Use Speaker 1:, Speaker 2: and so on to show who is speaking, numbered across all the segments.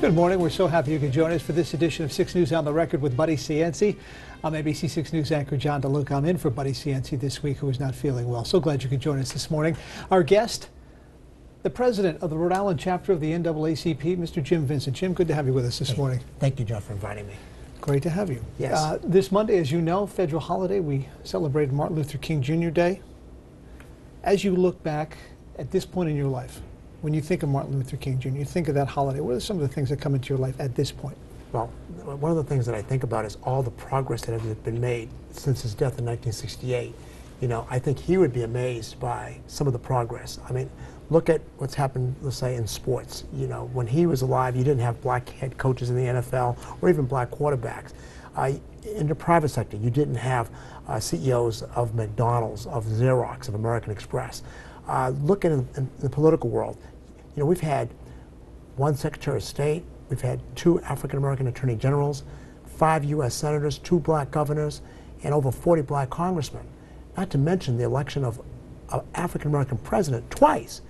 Speaker 1: Good morning. We're so happy you could join us for this edition of 6 News on the Record with Buddy Cianci. I'm ABC 6 News anchor John DeLuca. I'm in for Buddy Cianci this week, who is not feeling well. So glad you could join us this morning. Our guest, the president of the Rhode Island chapter of the NAACP, Mr. Jim Vincent. Jim, good to have you with us this
Speaker 2: Hey,
Speaker 1: morning.
Speaker 2: Thank you, John, for inviting me.
Speaker 1: Great to have you.
Speaker 2: Yes.
Speaker 1: Uh, this Monday, as you know, federal holiday, we celebrated Martin Luther King Jr. Day. As you look back at this point in your life, when you think of Martin Luther King Jr., you think of that holiday. What are some of the things that come into your life at this point?
Speaker 2: Well, one of the things that I think about is all the progress that has been made since his death in 1968. You know, I think he would be amazed by some of the progress. I mean, look at what's happened, let's say, in sports. You know, when he was alive, you didn't have black head coaches in the NFL or even black quarterbacks. Uh, in the private sector, you didn't have uh, CEOs of McDonald's, of Xerox, of American Express. Uh, look at in, in the political world. You know, we've had one Secretary of State, we've had two African American Attorney Generals, five U.S. Senators, two black governors, and over 40 black congressmen. Not to mention the election of an African American president twice.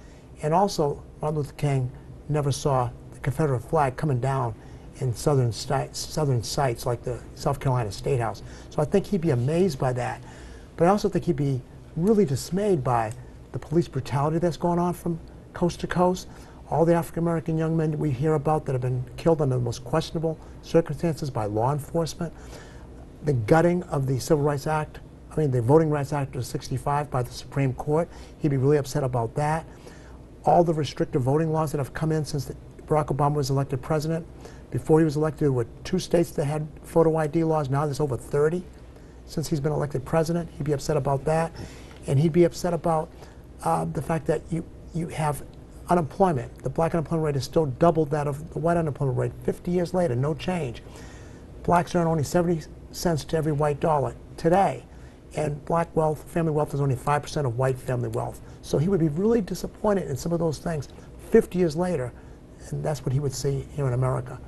Speaker 2: And also, Martin Luther King never saw the Confederate flag coming down in southern, southern sites like the South Carolina State House. So I think he'd be amazed by that. But I also think he'd be really dismayed by the police brutality that's going on from coast to coast. All the African American young men we hear about that have been killed under the most questionable circumstances by law enforcement. The gutting of the Civil Rights Act, I mean, the Voting Rights Act of 65 by the Supreme Court. He'd be really upset about that. All the restrictive voting laws that have come in since Barack Obama was elected president. Before he was elected, there were two states that had photo ID laws. Now there's over 30 since he's been elected president. He'd be upset about that. And he'd be upset about uh, the fact that you, you have unemployment. The black unemployment rate is still double that of the white unemployment rate. 50 years later, no change. Blacks earn only 70 cents to every white dollar today. And black wealth, family wealth is only 5% of white family wealth. So he would be really disappointed in some of those things 50 years later. And that's what he would see here in America.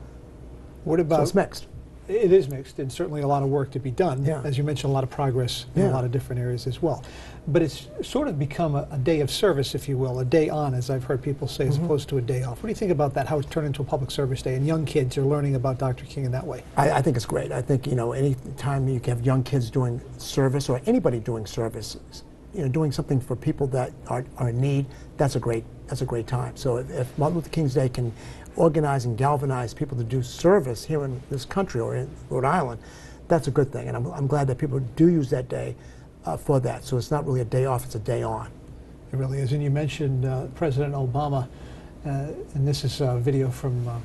Speaker 1: What about?
Speaker 2: So it's mixed.
Speaker 1: It is mixed, and certainly a lot of work to be done.
Speaker 2: Yeah.
Speaker 1: As you mentioned, a lot of progress in a lot of different areas as well. But it's sort of become a, a day of service, if you will, a day on, as I've heard people say, as
Speaker 2: Mm-hmm.
Speaker 1: opposed to a day off. What do you think about that? How it's turned into a public service day, and young kids are learning about Dr. King in that way?
Speaker 2: I, I think it's great. I think you know any time you can have young kids doing service or anybody doing service, you know, doing something for people that are, are in need, that's a great that's a great time. So if, if Martin Luther King's Day can organize and galvanize people to do service here in this country or in Rhode Island, that's a good thing. And I'm, I'm glad that people do use that day uh, for that. So it's not really a day off; it's a day on.
Speaker 1: It really is. And you mentioned uh, President Obama, uh, and this is a video from uh,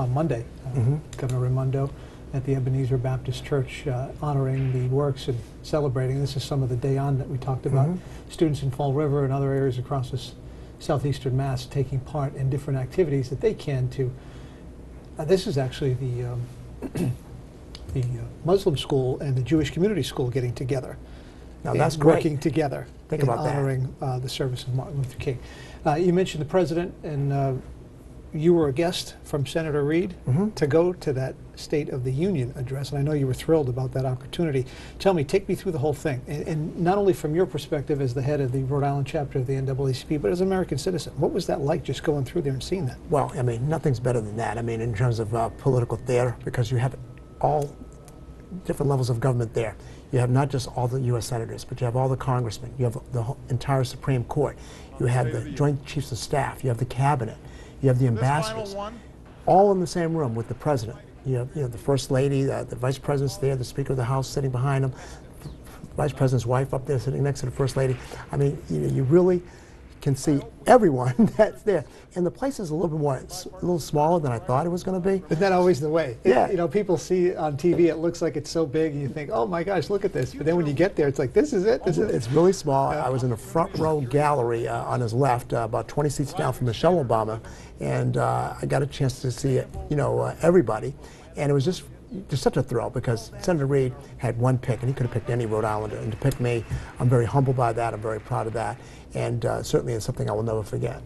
Speaker 1: on Monday, uh,
Speaker 2: Mhm.
Speaker 1: Governor Raimondo at the Ebenezer Baptist Church uh, honoring the works and celebrating. This is some of the day on that we talked about.
Speaker 2: Mhm.
Speaker 1: Students in Fall River and other areas across this southeastern Mass taking part in different activities that they can to. Uh, this is actually the um, the uh, Muslim school and the Jewish community school getting together
Speaker 2: Now that's great.
Speaker 1: working together
Speaker 2: Think
Speaker 1: in
Speaker 2: about that.
Speaker 1: honoring uh, the service of Martin Luther King. Uh, you mentioned the president, and uh, you were a guest from Senator Reed
Speaker 2: Mhm.
Speaker 1: to go to that State of the Union address, and I know you were thrilled about that opportunity. Tell me, take me through the whole thing, and, and not only from your perspective as the head of the Rhode Island chapter of the NAACP, but as an American citizen. What was that like just going through there and seeing that?
Speaker 2: Well, I mean, nothing's better than that. I mean, in terms of uh, political theater, because you have all different levels of government there. You have not just all the U.S. senators, but you have all the congressmen. You have the entire Supreme Court. You have the Joint Chiefs of Staff. You have the cabinet. You have the ambassadors. All in the same room with the president. You have, you know, the First Lady, uh, the Vice President's there, the Speaker of the House sitting behind him, Vice President's wife up there sitting next to the First Lady. I mean, you, know, you really can see everyone that's there. And the place is a little bit more, it's a little smaller than I thought it was going to be.
Speaker 1: Isn't that always the way? It-
Speaker 2: Yeah.
Speaker 1: you know, people see on TV, it looks like it's so big, and you think, oh my gosh, look at this. But then when you get there, it's like, this is it. This is it.
Speaker 2: It's really small. I was in the front row gallery uh, on his left, uh, about 20 seats down from Michelle Obama, and uh, I got a chance to see, it, you know, uh, everybody, and it was just just such a thrill because Senator Reed had one pick, and he could have picked any Rhode Islander, and to pick me, I'm very humbled by that. I'm very proud of that, and uh, certainly it's something I will never forget.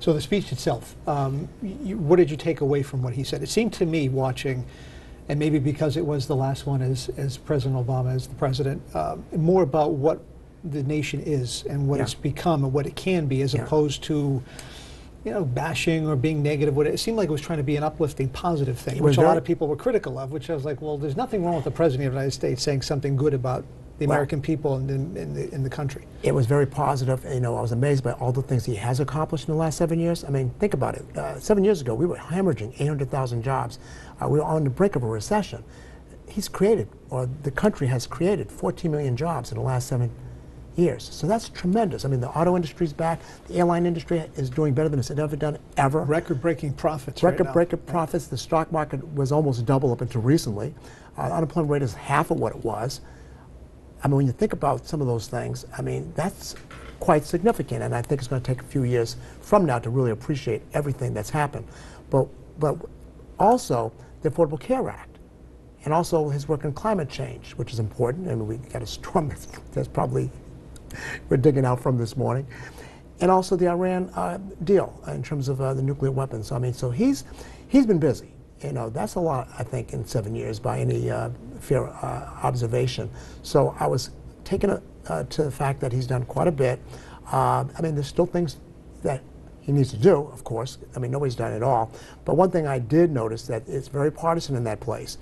Speaker 1: So the speech itself, um, you, what did you take away from what he said? It seemed to me watching, and maybe because it was the last one as, as President Obama, as the president, um, more about what the nation is and what
Speaker 2: Yeah.
Speaker 1: it's become and what it can be, as
Speaker 2: Yeah.
Speaker 1: opposed to you know, bashing or being negative. What It seemed like it was trying to be an uplifting, positive thing, which a lot of people were critical of. Which I was like, well, there's nothing wrong with the president of the United States saying something good about the
Speaker 2: Well-
Speaker 1: American people and in, in, the, in the country.
Speaker 2: It was very positive. You know, I was amazed by all the things he has accomplished in the last seven years. I mean, think about it. Uh, seven years ago, we were hemorrhaging 800,000 jobs. Uh, we were on the brink of a recession. He's created, or the country has created, 14 million jobs in the last seven years. So that's tremendous. I mean, the auto industry's back. The airline industry is doing better than it's ever done ever.
Speaker 1: Record-breaking profits. Record-breaking
Speaker 2: breaker profits. The stock market was almost double up until recently. Uh, unemployment rate is half of what it was. I mean, when you think about some of those things, I mean, that's quite significant, and I think it's going to take a few years from now to really appreciate everything that's happened. But, but also the Affordable Care Act, and also his work on climate change, which is important. And we got a storm that's probably we're digging out from this morning, and also the Iran uh, deal in terms of uh, the nuclear weapons. I mean, so he's he's been busy. You know, that's a lot, I think, in seven years by any uh, fair uh, observation. So I was taken uh, uh, to the fact that he's done quite a bit. Uh, I mean, there's still things that he needs to do, of course. I mean, nobody's done it all. But one thing I did notice that it's very partisan in that place.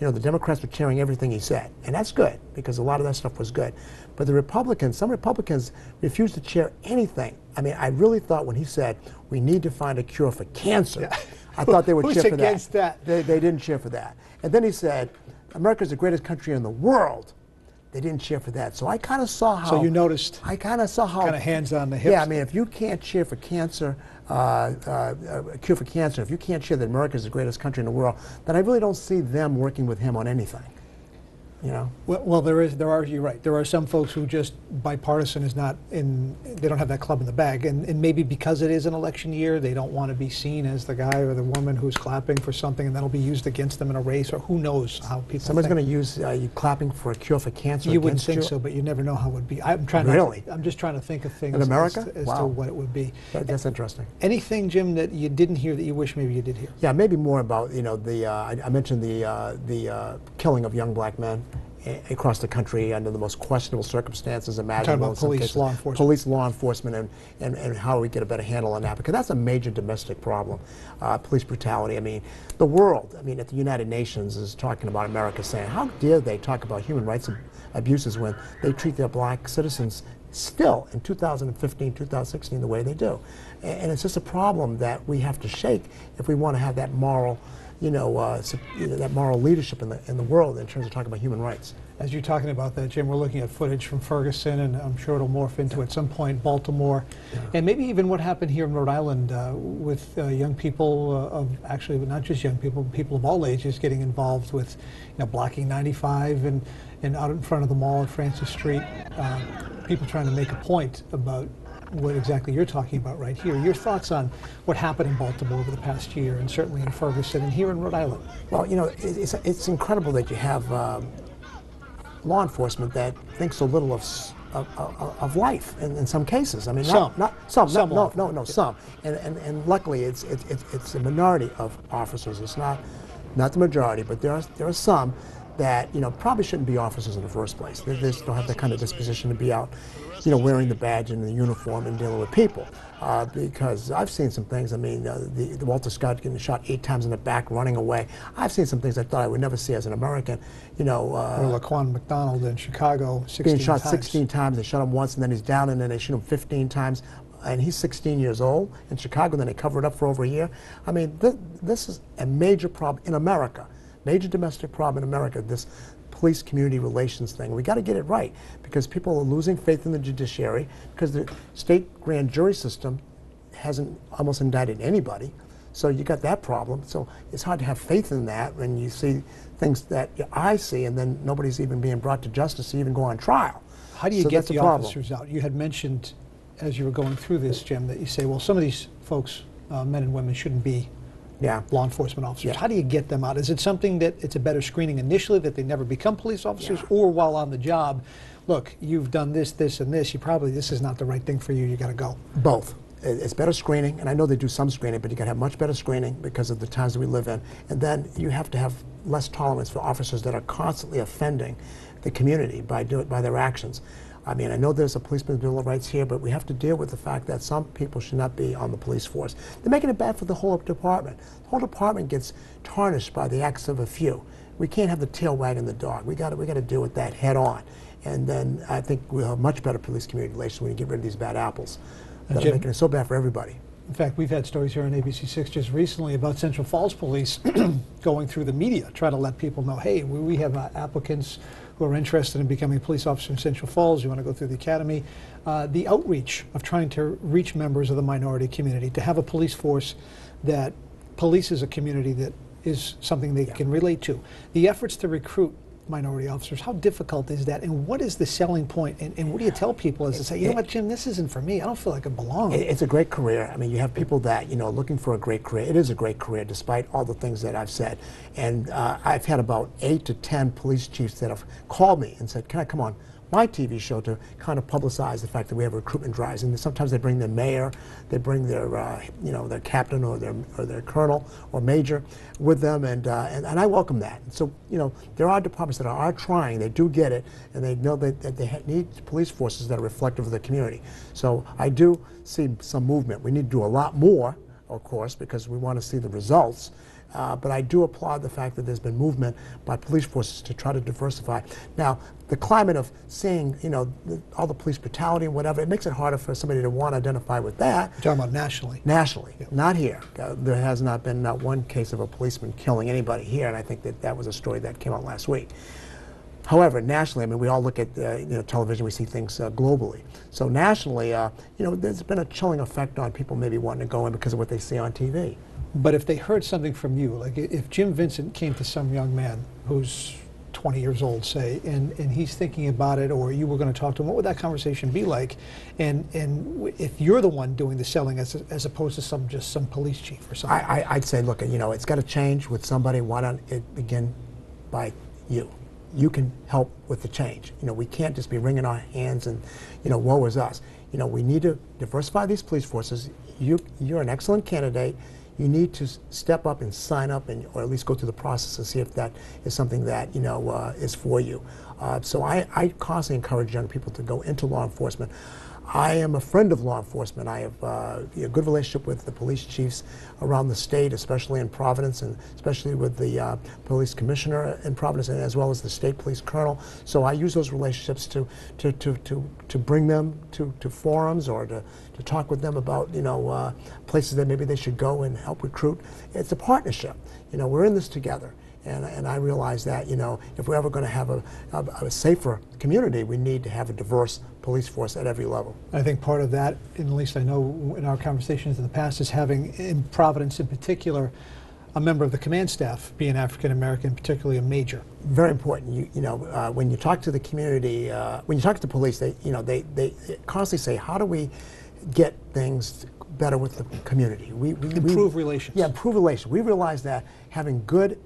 Speaker 2: You know, the Democrats were cheering everything he said, and that's good because a lot of that stuff was good. But the Republicans, some Republicans refused to cheer anything. I mean, I really thought when he said we need to find a cure for cancer,
Speaker 1: Yeah.
Speaker 2: I thought they would cheer for
Speaker 1: against that?
Speaker 2: They, they didn't cheer for that. And then he said, America's the greatest country in the world. They didn't cheer for that. So I kind of saw how.
Speaker 1: So you noticed
Speaker 2: I kind of saw how.
Speaker 1: Kinda hands on the hips.
Speaker 2: Yeah, I mean, if you can't cheer for cancer, uh, uh, uh, a cure for cancer, if you can't cheer that America is the greatest country in the world, then I really don't see them working with him on anything. You know?
Speaker 1: Well, well, there is, there are, you're right. There are some folks who just bipartisan is not in, they don't have that club in the bag. And, and maybe because it is an election year, they don't want to be seen as the guy or the woman who's clapping for something and that'll be used against them in a race or who knows how people
Speaker 2: Someone's going to use uh, you clapping for a cure for cancer.
Speaker 1: You wouldn't think
Speaker 2: you?
Speaker 1: so, but you never know how it would be. I'm trying
Speaker 2: Really?
Speaker 1: to, I'm just trying to think of things
Speaker 2: In America?
Speaker 1: as, to, as to what it would be.
Speaker 2: That- that's interesting.
Speaker 1: Anything, Jim, that you didn't hear that you wish maybe you did hear?
Speaker 2: Yeah, maybe more about you know the uh, I, I mentioned the uh, the uh, killing of young black men across the country under the most questionable circumstances imaginable.
Speaker 1: about
Speaker 2: in some
Speaker 1: police,
Speaker 2: cases.
Speaker 1: law enforcement.
Speaker 2: Police, law enforcement, and, and, and how we get a better handle on that because that's a major domestic problem. Uh, police brutality. I mean, the world. I mean, at the United Nations is talking about America saying, how dare they talk about human rights ab- abuses when they treat their black citizens still in 2015, 2016 the way they do. A- And it's just a problem that we have to shake if we want to have that moral, you know, uh, you know, that moral leadership in the, in the world in terms of talking about human rights.
Speaker 1: As you're talking about that, Jim, we're looking at footage from Ferguson, and I'm sure it'll morph into at some point Baltimore, and maybe even what happened here in Rhode Island uh, with uh, young people uh, of actually, but not just young people, people of all ages getting involved with, you know, blocking 95 and and out in front of the mall at Francis Street, uh, people trying to make a point about what exactly you're talking about right here. Your thoughts on what happened in Baltimore over the past year, and certainly in Ferguson and here in Rhode Island.
Speaker 2: Well, you know, it's, it's incredible that you have um, law enforcement that thinks so little of, of, of, of life in, in some cases. I mean,
Speaker 1: Some.
Speaker 2: not, not some,
Speaker 1: Some
Speaker 2: not, no, no, no, some. And, and, and luckily, it's, it's, it's, it's a minority of officers. It's not, not the majority, but there are, there are some that, you know, probably shouldn't be officers in the first place. They just don't have that kind of disposition to be out, you know, wearing the badge and the uniform and dealing with people. Uh, because I've seen some things. I mean, uh, the, the Walter Scott getting shot eight times in the back, running away. I've seen some things I thought I would never see as an American. You know, uh,
Speaker 1: Or Laquan McDonald in Chicago, 16
Speaker 2: being shot
Speaker 1: times.
Speaker 2: 16 times. They shot him once, and then he's down, and then they shoot him 15 times. And he's 16 years old in Chicago. Then they cover it up for over a year. I mean, th- this is a major problem in America, major domestic problem in America. This police community relations thing. We got to get it right because people are losing faith in the judiciary because the state grand jury system hasn't almost indicted anybody. So you got that problem. So it's hard to have faith in that when you see things that I see, and then nobody's even being brought to justice to even go on trial.
Speaker 1: How do you
Speaker 2: So
Speaker 1: get the
Speaker 2: problem.
Speaker 1: officers out? You had mentioned as you were going through this, Jim, that you say, well, some of these folks, uh, men and women, shouldn't be
Speaker 2: Yeah.
Speaker 1: law enforcement officers.
Speaker 2: Yeah.
Speaker 1: How do you get them out? Is it something that it's a better screening initially that they never become police officers,
Speaker 2: Yeah.
Speaker 1: or while on the job, look, you've done this, this, and this. You probably this is not the right thing for you. You got to go.
Speaker 2: Both. It's better screening, and I know they do some screening, but you got to have much better screening because of the times that we live in. And then you have to have less tolerance for officers that are constantly offending the community by do by their actions. I mean, I know there's a policeman's bill of rights here, but we have to deal with the fact that some people should not be on the police force. They're making it bad for the whole department. The whole department gets tarnished by the acts of a few. We can't have the tail wagging the dog. We got to we got to deal with that head on. And then I think we'll have much better police community relations when we get rid of these bad apples that are making it so bad for everybody.
Speaker 1: In fact, we've had stories here on ABC6 just recently about Central Falls Police going through the media, trying to let people know, hey, we, we have uh, applicants who are interested in becoming a police officers in Central Falls. You want to go through the academy. Uh, the outreach of trying to reach members of the minority community, to have a police force that polices a community that is something they can relate to. The efforts to recruit minority officers, how difficult is that? And what is the selling point? And, and what do you tell people as to say, you know what, Jim, this isn't for me. I don't feel like I belong.
Speaker 2: It- It's a great career. I mean, you have people that you know looking for a great career. It is a great career, despite all the things that I've said. And uh, I've had about eight to ten police chiefs that have called me and said, "Can I come on my TV show to kind of publicize the fact that we have recruitment drives?" And sometimes they bring their mayor, they bring their uh, you know their captain or their or their colonel or major with them, and, uh, and and I welcome that. So you know there are departments that are, are trying. They do get it, and they know that, that they need police forces that are reflective of the community. So I do see some movement. We need to do a lot more, of course, because we want to see the results. Uh, but I do applaud the fact that there's been movement by police forces to try to diversify. Now, the climate of seeing, you know, the, all the police brutality and whatever, it makes it harder for somebody to want to identify with that
Speaker 1: You're talking about nationally.
Speaker 2: nationally, not here. Uh, there has not been not one case of a policeman killing anybody here, and I think that that was a story that came out last week. However, nationally, I mean, we all look at uh, you know television, we see things uh, globally. So nationally, uh, you know, there's been a chilling effect on people maybe wanting to go in because of what they see on TV.
Speaker 1: But if they heard something from you, like if Jim Vincent came to some young man who's 20 years old, say, and, and he's thinking about it, or you were going to talk to him, what would that conversation be like? And and if you're the one doing the selling, as, as opposed to some just some police chief or something.
Speaker 2: I, I, I'd say, look, you know, it's got to change with somebody. Why don't it begin by you? You can help with the change. You know, we can't just be wringing our hands and, you know, woe is us. You know, we need to diversify these police forces. You, you're an excellent candidate. You need to step up and sign up, and or at least go through the process and see if that is something that you know uh, is for you. Uh, so I, I constantly encourage young people to go into law enforcement. I am a friend of law enforcement. I have uh, a good relationship with the police chiefs around the state, especially in Providence, and especially with the uh, police commissioner in Providence, and as well as the state police colonel. So I use those relationships to to, to, to, to bring them to, to forums or to, to talk with them about you know uh, places that maybe they should go and help recruit. It's a partnership. You know, we're in this together. And, and I realize that, you know, if we're ever going to have a, a, a safer community, we need to have a diverse police force at every level.
Speaker 1: I think part of that, and at least I know in our conversations in the past, is having in Providence in particular a member of the command staff be an African American, particularly a major.
Speaker 2: very important. You, you know, uh, when you talk to the community, uh, when you talk to the police, they, you know, they, they constantly say, how do we get things better with the community? We, we
Speaker 1: Improve
Speaker 2: we,
Speaker 1: relations.
Speaker 2: Yeah, improve relations. We realize that having good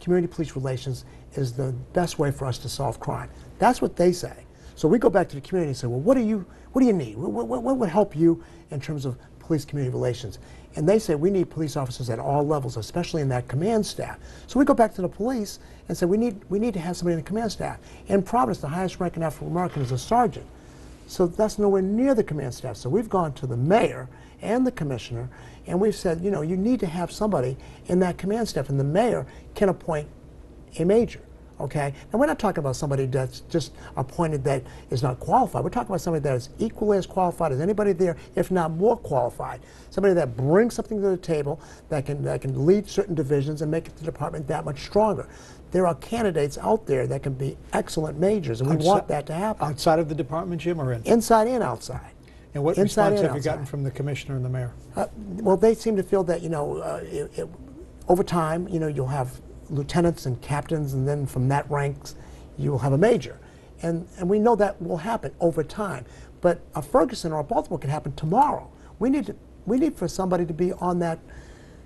Speaker 2: community police relations is the best way for us to solve crime. That's what they say. So we go back to the community and say, well, what do you, what do you need? What, what, what would help you in terms of police community relations? And they say we need police officers at all levels, especially in that command staff. So we go back to the police and say we need, we need to have somebody in the command staff. In Providence, the highest ranking African American is a sergeant. So that's nowhere near the command staff. So we've gone to the mayor and the commissioner, and we've said, you know, you need to have somebody in that command staff, and the mayor can appoint a major. Okay? Now we're not talking about somebody that's just appointed that is not qualified. We're talking about somebody that is equally as qualified as anybody there, if not more qualified. Somebody that brings something to the table that can that can lead certain divisions and make the department that much stronger. There are candidates out there that can be excellent majors, and we want that to happen
Speaker 1: Outside of the department, Jim, or in?
Speaker 2: inside and outside.
Speaker 1: And what
Speaker 2: inside
Speaker 1: response have you gotten from the commissioner and the mayor?
Speaker 2: Uh, well, they seem to feel that you know, uh, it, it, over time, you know, you'll have lieutenants and captains, and then from that ranks, you will have a major, and and we know that will happen over time. But a Ferguson or a Baltimore can happen tomorrow. We need to, we need for somebody to be on that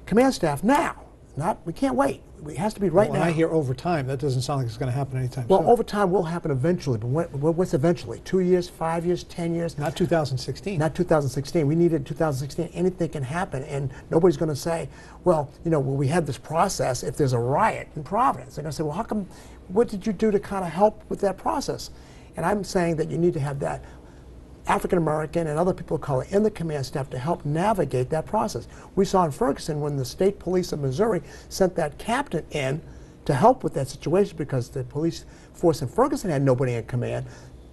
Speaker 2: command staff now. Not we can't wait. It has to be right
Speaker 1: when
Speaker 2: now.
Speaker 1: I hear over time, that doesn't sound like it's going to happen anytime
Speaker 2: well,
Speaker 1: soon.
Speaker 2: over time will happen eventually. But what- what's eventually? Two years, five years, ten years?
Speaker 1: Not 2016.
Speaker 2: Not 2016. We needed 2016. Anything can happen, and nobody's going to say, well, you know, well, we had this process. If there's a riot in Providence, they're going to say, well, how come? What did you do to kind of help with that process? And I'm saying that you need to have that African American and other people of color in the command staff to help navigate that process. We saw in Ferguson when the state police of Missouri sent that captain in to help with that situation because the police force in Ferguson had nobody in command.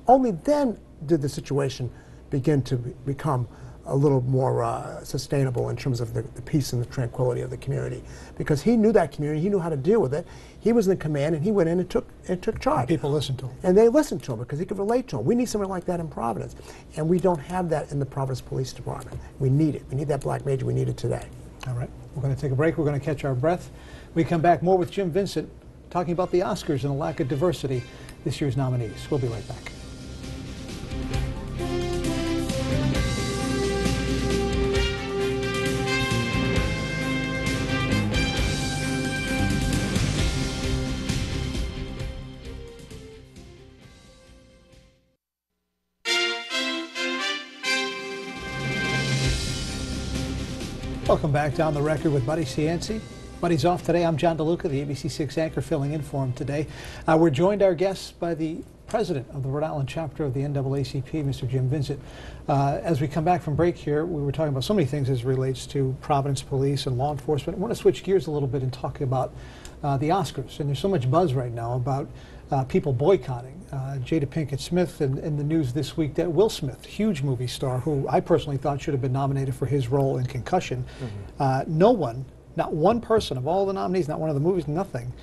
Speaker 2: Only then did the situation begin to be- become a little more uh, sustainable in terms of the, the peace and the tranquility of the community because he knew that community, he knew how to deal with it. He was in command and he went in and took and took charge.
Speaker 1: People listened to him.
Speaker 2: And they listened to him because he could relate to him. We need someone like that in Providence. And we don't have that in the Providence Police Department. We need it. We need that black major. We need it today.
Speaker 1: All right, we're going to take a break. We're going to catch our breath. We come back more with Jim Vincent talking about the Oscars and the lack of diversity this year's nominees. We'll be right back. Welcome back down the record with Buddy Cianci. Buddy's off today. I'm John DeLuca, the ABC6 anchor, filling in for him today. Uh, we're joined, our guests, by the president of the Rhode Island chapter of the NAACP, Mr. Jim Vincent. Uh, as we come back from break here, we were talking about so many things as relates to Providence Police and law enforcement. I want to switch gears a little bit and talk about uh, the Oscars. And there's so much buzz right now about uh, people boycotting. Uh, Jada Pinkett Smith in, in the news this week that Will Smith, huge movie star, who I personally thought should have been nominated for his role in Concussion, uh, no one, not one person of all the nominees, not one of the movies, nothing,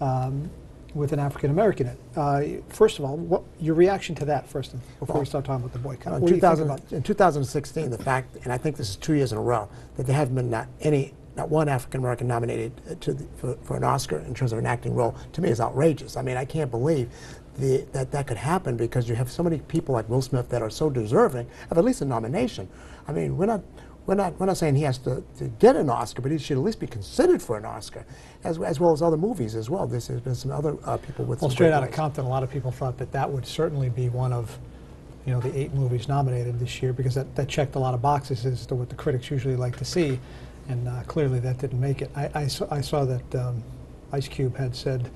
Speaker 1: um, with an African American in it. Uh, first of all, what your reaction to that first, and before we start talking about the boycott?
Speaker 2: In,
Speaker 1: What do you think
Speaker 2: 2000,
Speaker 1: about?
Speaker 2: in 2016, the fact, and I think this is two years in a row, that there haven't been not any, not one African American nominated uh, to the, for, for an Oscar in terms of an acting role, to me is outrageous. I mean, I can't believe the, that that could happen because you have so many people like Will Smith that are so deserving of at least a nomination. I mean, we're not. We're not, we're not saying he has to, to get an Oscar, but he should at least be considered for an Oscar, as, as well as other movies as well. There's, there's been some other uh, people with
Speaker 1: Well, straight out of. Compton, a lot of people thought that that would certainly be one of, you know, the eight movies nominated this year because that, that checked a lot of boxes as to what the critics usually like to see, and uh, clearly that didn't make it. I, I, saw, I saw that um, Ice Cube had said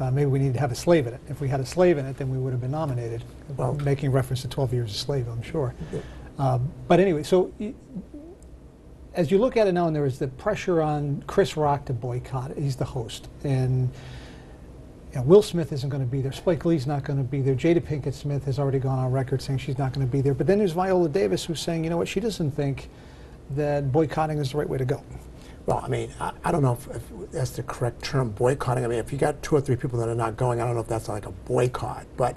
Speaker 1: uh, maybe we need to have a slave in it. If we had a slave in it, then we would have been nominated,
Speaker 2: Well-
Speaker 1: making reference to 12 Years a Slave, I'm sure. Um, but anyway, so y- as you look at it now, and there is the pressure on Chris Rock to boycott. it. He's the host, and you know, Will Smith isn't going to be there. Spike Lee's not going to be there. Jada Pinkett Smith has already gone on record saying she's not going to be there. But then there's Viola Davis who's saying, you know what, she doesn't think that boycotting is the right way to go.
Speaker 2: Well, I mean, I, I don't know if, if that's the correct term, boycotting. I mean, if you got two or three people that are not going, I don't know if that's like a boycott. But,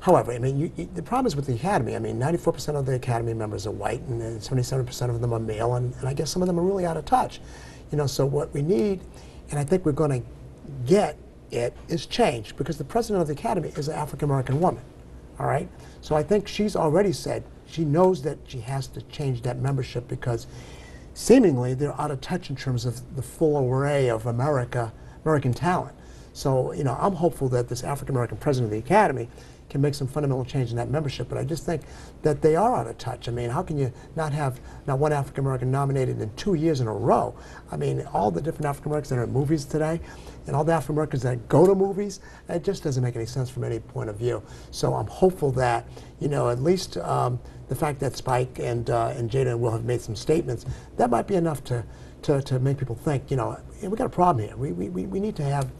Speaker 2: however, I mean, you, you, the problem is with the Academy. I mean, 94% of the Academy members are white, and then 77% of them are male, and, and I guess some of them are really out of touch. You know, so what we need, and I think we're going to get it, is change, because the president of the Academy is an African American woman. All right? So I think she's already said she knows that she has to change that membership because seemingly they're out of touch in terms of the full array of America, American talent. So, you know, I'm hopeful that this African American president of the Academy can make some fundamental change in that membership, but I just think that they are out of touch. I mean, how can you not have not one African American nominated in two years in a row? I mean, all the different African Americans that are in movies today, and all the African Americans that go to movies, it just doesn't make any sense from any point of view. So I'm hopeful that, you know, at least um, the fact that Spike and, uh, and Jada Will have made some statements, that might be enough to, to, to make people think, you know, "Hey, we got a problem here. We, we we need to have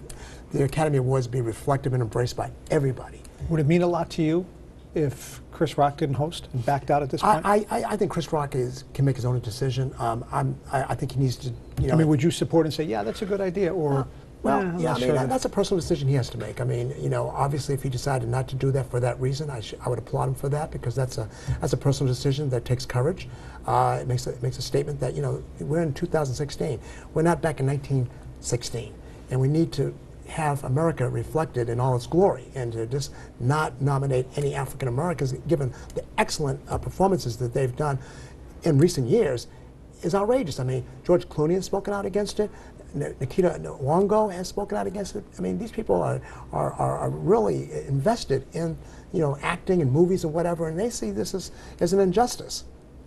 Speaker 2: the Academy Awards be reflective and embraced by everybody.
Speaker 1: Would it mean a lot to you if Chris Rock didn't host and backed out at this point?
Speaker 2: I, I, I think Chris Rock is, can make his own decision. Um, I'm, I, I think he needs to, you know.
Speaker 1: I mean, would you support and say, yeah, that's a good idea, or
Speaker 2: Well,
Speaker 1: "Eh,
Speaker 2: yeah, I mean,
Speaker 1: sure
Speaker 2: that,
Speaker 1: that-"
Speaker 2: that's a personal decision he has to make. I mean, you know, obviously, if he decided not to do that for that reason, I, sh- I would applaud him for that because that's a that's a personal decision that takes courage. Uh, it makes a, it makes a statement that you know we're in 2016. We're not back in 1916, and we need to have America reflected in all its glory, and to just not nominate any African Americans, given the excellent uh, performances that they've done in recent years, is outrageous. I mean, George Clooney has spoken out against it. Lupita Nyong'o has spoken out against it. I mean, these people are, are, are, really invested in, you know, acting and movies and whatever, and they see this as, as an injustice.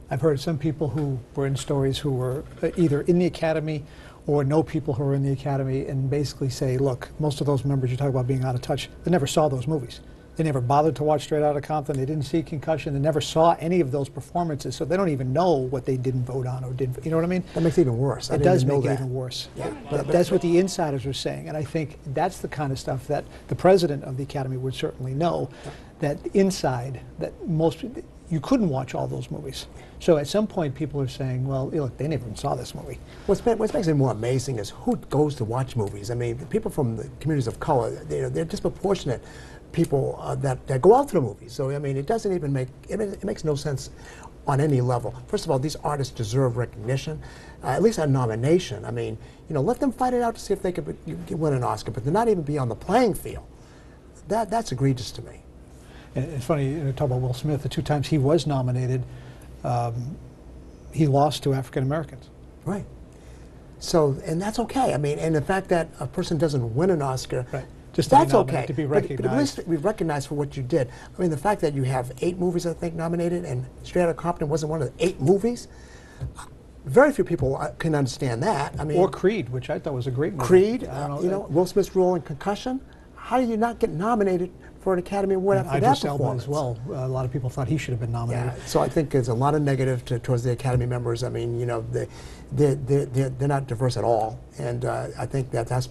Speaker 1: I've heard some people who were in stories who were uh, either in the academy or know people who are in the academy and basically say, look, most of those members you talk about being out of touch, they never saw those movies. They never bothered to watch Straight Outta Compton. They didn't see Concussion. They never saw any of those performances, so they don't even know what they didn't vote on or did. You know what I mean?
Speaker 2: That makes it even worse. I
Speaker 1: It does make it
Speaker 2: that.
Speaker 1: even worse.
Speaker 2: Yeah,
Speaker 1: But
Speaker 2: but-
Speaker 1: that's what the insiders were saying, and I think that's the kind of stuff that the president of the academy would certainly know. That inside, that most you couldn't watch all those movies. So at some point, people are saying, "Well, look, they never even saw this movie."
Speaker 2: What's, what makes it more amazing is who goes to watch movies. I mean, the people from the communities of color, they, they're disproportionate people uh, that, that go out to the movies. So, I mean, it doesn't even make, it, it makes no sense on any level. First of all, these artists deserve recognition, uh, at least a nomination. I mean, you know, let them fight it out to see if they could could win an Oscar, but to not even be on the playing field, that, that's egregious to me.
Speaker 1: And it's funny, you know, talk about Will Smith. The two times he was nominated, um, he lost to African Americans.
Speaker 2: Right. So, and that's okay. I mean, and the fact that a person doesn't win an Oscar,
Speaker 1: Right. Just
Speaker 2: that's okay.
Speaker 1: to be
Speaker 2: But- But, at least we recognize for what you did. I mean, the fact that you have eight movies, I think, nominated, and Straight Outta Compton wasn't one of the eight movies. Very few people uh, can understand that. I mean,
Speaker 1: Or Creed, which I thought was a great movie.
Speaker 2: Creed, uh, you know, Will Smith's role in Concussion. How do you not get nominated for an Academy Award
Speaker 1: and
Speaker 2: after that
Speaker 1: Idris Elba as well. a lot of people thought he should have been nominated.
Speaker 2: Yeah, so I think there's a lot of negative to, towards the Academy members. I mean, you know, they, they, they, they're, they're not diverse at all. And uh, I think that that's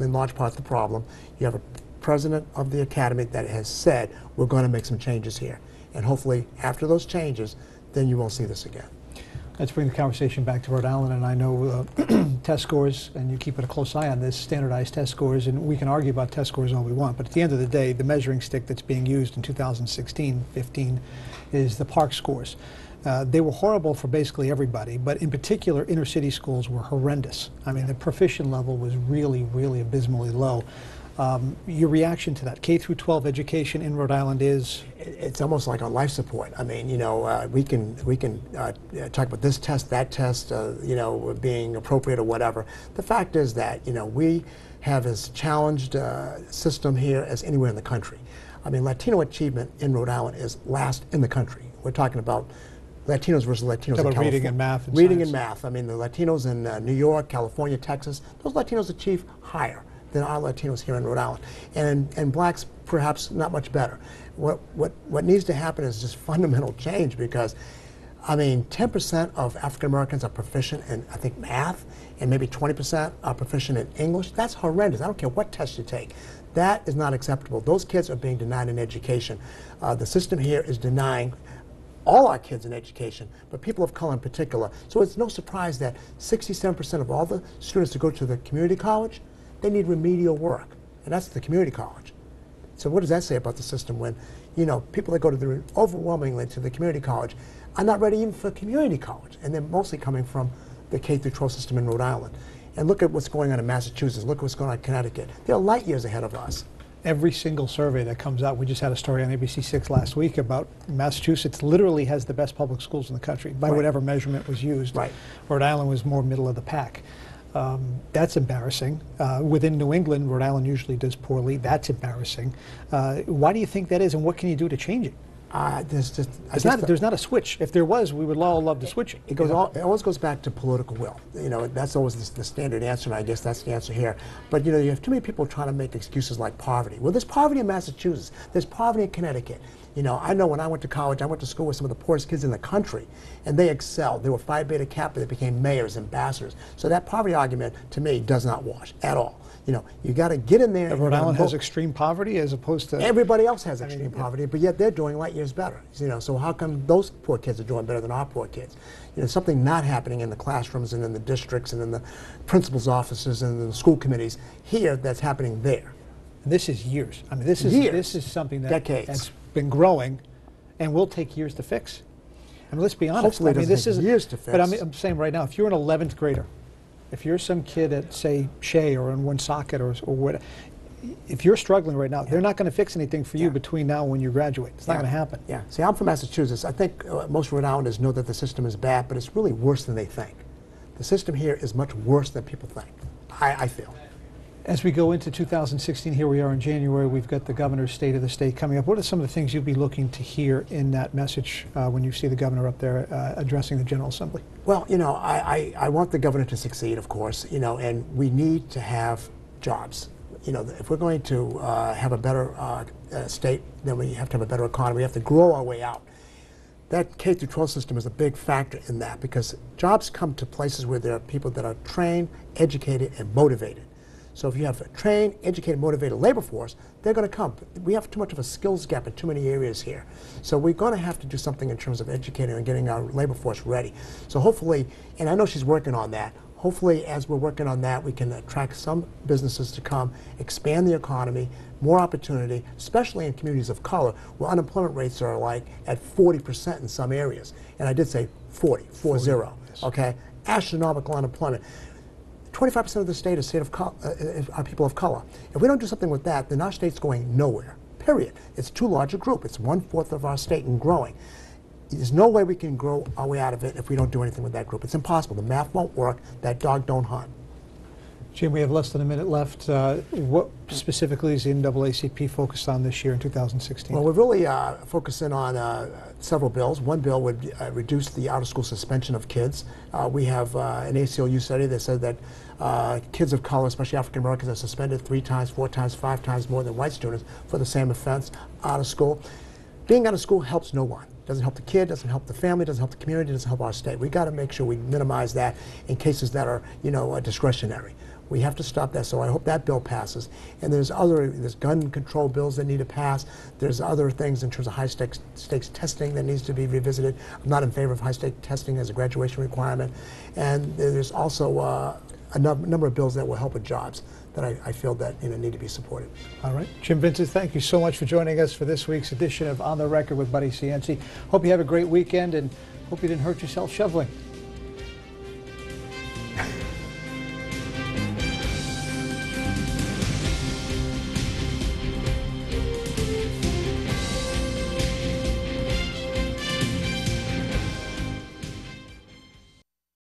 Speaker 2: in large part the problem. You have a president of the Academy that has said, we're going to make some changes here. And hopefully, after those changes, then you won't see this again.
Speaker 1: Let's bring the conversation back to Rhode Island, and I know uh, test scores, and you keep it a close eye on this, standardized test scores, and we can argue about test scores all we want, but at the end of the day, the measuring stick that's being used in 2016, 15 is the PARCC scores. Uh, they were horrible for basically everybody, but in particular, inner city schools were horrendous. I mean, the proficient level was really, really abysmally low. Um, your reaction to that? K through 12 education in Rhode Island is
Speaker 2: It's almost like on life support. I mean, you know, uh, we can we can uh, talk about this test, that test, uh, you know, being appropriate or whatever. The fact is that you know we have as challenged uh, system here as anywhere in the country. I mean, Latino achievement in Rhode Island is last in the country. We're talking about Latinos versus Latinos
Speaker 1: Talk
Speaker 2: in
Speaker 1: about reading and math and
Speaker 2: reading
Speaker 1: science.
Speaker 2: and math. I mean, the Latinos in uh, New York, California, Texas, those Latinos achieve higher than our Latinos here in Rhode Island, and and blacks perhaps not much better. What what what needs to happen is just fundamental change because. I mean, 10% of African Americans are proficient in, I think, math, and maybe 20% are proficient in English. That's horrendous. I don't care what test you take. That is not acceptable. Those kids are being denied an education. Uh, the system here is denying all our kids in education, but people of color in particular. So it's no surprise that 67% of all the students that go to the community college, they need remedial work, and that's the community college. So what does that say about the system when, you know, people that go to the overwhelmingly to the community college are not ready even for community college, and they're mostly coming from the K through 12 system in Rhode Island. And look at what's going on in Massachusetts. Look at what's going on in Connecticut. They're light years ahead of us.
Speaker 1: every single survey that comes out. We just had a story on ABC6 last week about Massachusetts literally has the best public schools in the country by
Speaker 2: Right.
Speaker 1: whatever measurement was used.
Speaker 2: Right.
Speaker 1: Rhode Island was more middle of the pack. Um, that's embarrassing. Uh, within New England, Rhode Island usually does poorly. That's embarrassing. Uh, why do you think that is, and what can you do to change it?
Speaker 2: Uh, there's just, I
Speaker 1: It's not,
Speaker 2: the-
Speaker 1: there's not a switch. If there was, we would all love to switch it.
Speaker 2: It goes all, it always goes back to political will. You know, that's always the, the standard answer, and I guess that's the answer here. But you know, you have too many people trying to make excuses like poverty. Well, there's poverty in Massachusetts. There's poverty in Connecticut. You know, I know when I went to college, I went to school with some of the poorest kids in the country, and they excelled. They were Phi Beta Kappa. They became mayors, ambassadors. So that poverty argument, to me, does not wash at all. You know, you got to get in there. and
Speaker 1: Rhode Island has extreme poverty as opposed to.
Speaker 2: Everybody else has
Speaker 1: mean,
Speaker 2: extreme
Speaker 1: yeah.
Speaker 2: poverty, but yet they're doing light years better. You know, so how come those poor kids are doing better than our poor kids? You know, something not happening in the classrooms and in the districts and in the principals' offices and in the school committees here that's happening there.
Speaker 1: This is years. I mean, this is
Speaker 2: Years.
Speaker 1: this is something that
Speaker 2: Decades.
Speaker 1: has been growing, and will take years to fix. I mean, let's be honest.
Speaker 2: Hopefully
Speaker 1: I mean, this is
Speaker 2: years to fix.
Speaker 1: But I'm. I'm saying right now, if you're an 11th grader, if you're some kid at say Shea or in Woonsocket or or what, if you're struggling right now, they're not going to fix anything for you
Speaker 2: Yeah.
Speaker 1: between now and when you graduate. It's not going to happen.
Speaker 2: Yeah. See, I'm from Massachusetts. I think uh, most Rhode Islanders know that the system is bad, but it's really worse than they think. The system here is much worse than people think. I, I feel.
Speaker 1: As we go into 2016, here we are in January. We've got the governor's state of the state coming up. What are some of the things you'll be looking to hear in that message uh, when you see the governor up there uh, addressing the General Assembly?
Speaker 2: Well, you know, I, I, I want the governor to succeed, of course, you know, and we need to have jobs. You know, if we're going to uh, have a better uh, uh, state, then we have to have a better economy. We have to grow our way out. That K through 12 system is a big factor in that because jobs come to places where there are people that are trained, educated, and motivated. So if you have a trained, educated, motivated labor force, they're going to come. We have too much of a skills gap in too many areas here. So we're going to have to do something in terms of educating and getting our labor force ready. So hopefully, and I know she's working on that, hopefully as we're working on that, we can attract some businesses to come, expand the economy, more opportunity, especially in communities of color where unemployment rates are like at 40% in some areas. And I did say 40, 4 0,
Speaker 1: yes.
Speaker 2: okay? Astronomical unemployment. 25% of the state is state of uh, uh, are people of color. If we don't do something with that, then our state's going nowhere. Period. It's too large a group. It's one fourth of our state and growing. There's no way we can grow our way out of it if we don't do anything with that group. It's impossible. The math won't work. That dog don't hunt.
Speaker 1: Jim, we have less than a minute left. Uh, what specifically is the NAACP focused on this year in 2016?
Speaker 2: Well, we're really uh, focusing on uh, several bills. One bill would uh, reduce the out-of-school suspension of kids. Uh, we have uh, an ACLU study that said that uh, kids of color, especially African Americans, are suspended three times, four times, five times more than white students for the same offense out of school. Being out of school helps no one. Doesn't help the kid, doesn't help the family, doesn't help the community, doesn't help our state. We got to make sure we minimize that in cases that are, you know, uh, discretionary. We have to stop that. So I hope that bill passes. And there's other there's gun control bills that need to pass. There's other things in terms of high stakes, stakes testing that needs to be revisited. I'm not in favor of high stakes testing as a graduation requirement. And there's also uh, a num- number of bills that will help with jobs that I, I feel that you know need to be supported.
Speaker 1: All right. Jim Vincent, thank you so much for joining us for this week's edition of On the Record with Buddy Cianci. Hope you have a great weekend and hope you didn't hurt yourself shoveling.